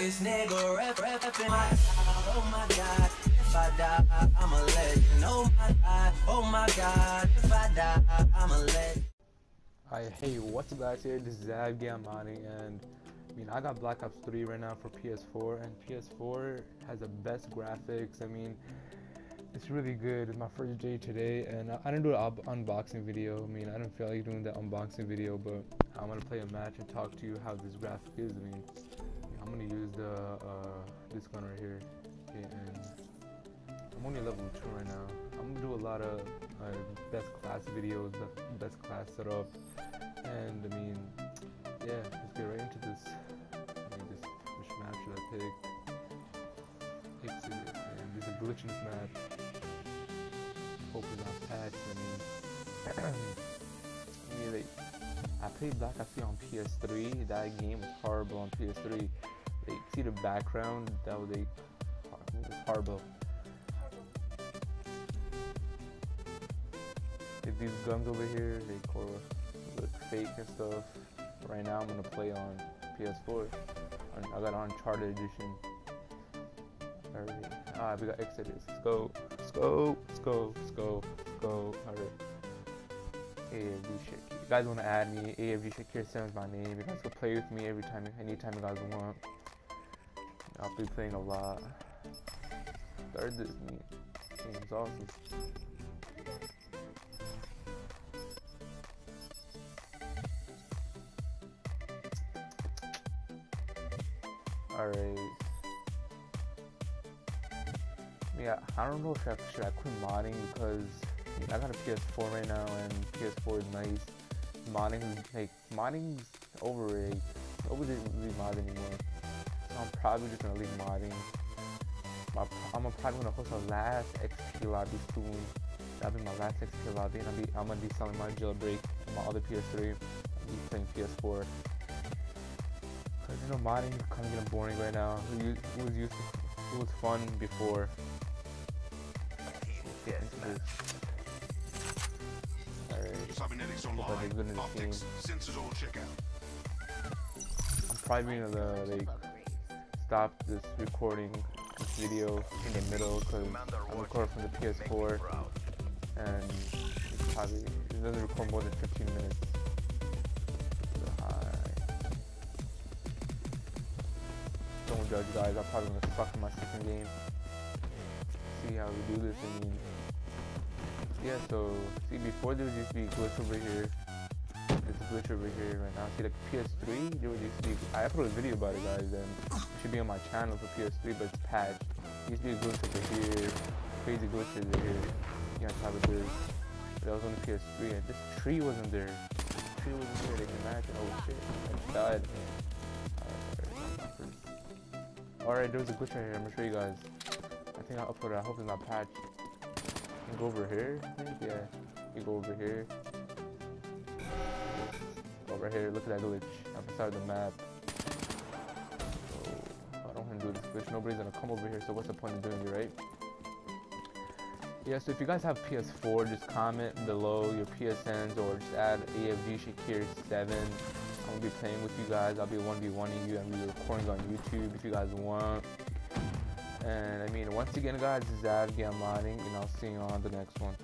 this nigga rep rep in my oh my god. If I die, I'm a legend. Oh my god, oh my god. If I die, I'm a legend. Alright, hey, what's up guys here? This is Giamatti and I mean I got Black Ops 3 right now for PS4 and PS4 has the best graphics. I mean it's really good. It's my first day today and I didn't do an unboxing video. I mean I didn't feel like doing the unboxing video but I'm gonna play a match and talk to you how this graphic is. I mean Use the uh, this gun right here okay, and I'm only level 2 right now. I'm gonna do a lot of uh, best class videos, best class setup and I mean yeah, let's get right into this. I mean this which map should I pick? Exit and there's a glitch in this map. Hope it's not patched, I mean I mean like I played Black Ops 3 on PS3. That game was horrible on PS3. See the background? That was was horrible. Like, these guns over here, they look fake and stuff. Right now, I'm gonna play on PS4. I got Uncharted Edition. Alright. Ah, we got Exodus. Let's go. Let's go. Let's go. Let's go. Let's go. Alright. AFG Shakir. You guys want to add me? AFG Shakir is my name. You guys can play with me every time, anytime you guys want. I'll be playing a lot. Third this me. Game's awesome. Alright. Yeah, I don't know if I should I quit modding because I got a PS4 right now, and PS4 is nice. Modding, like modding's overrated. Nobody really mod anymore. So I'm probably just gonna leave modding. My, I'm probably gonna host a last XP lobby soon. That'll be my last XP lobby, and I'll be I'm gonna be selling my jailbreak and my other PS3. I'll be playing PS4. Cause you know modding is kind of getting boring right now. It was used to, it was fun before. Get into this. Cybernetics online. Optics, sensors all check out. I'm probably gonna like stop this recording this video in the middle because I'm recording from the PS4 and it's probably it doesn't record more than 15 minutes. Don't judge guys, I'm probably gonna suck in my second game. See how we do this, I mean yeah, so see before there used to be glitch over here. There's a glitch over here right now. See like PS3, there used to be I uploaded a video about it guys it should be on my channel for PS3 but it's patched. There used to be glitch over here, crazy glitches over here. Yeah, top of this. But that was on the PS3 and this tree wasn't there. Tree wasn't there, they can imagine. Oh shit. I died. Alright, there was a glitch right here, I'm gonna show you guys. I think I uploaded, I hope it's not patched can go over here? Yeah. You go over here. Over here, look at that glitch. I'm inside the map. Glitch. Nobody's gonna come over here, so what's the point of doing it, right? Yeah, so if you guys have PS4, just comment below your PSNs or just add AFG Shakir 7. I'm gonna be playing with you guys. I'll be 1v1ing you and be recording on YouTube if you guys want. And I mean, once again, guys, this is and I'll see you on the next one.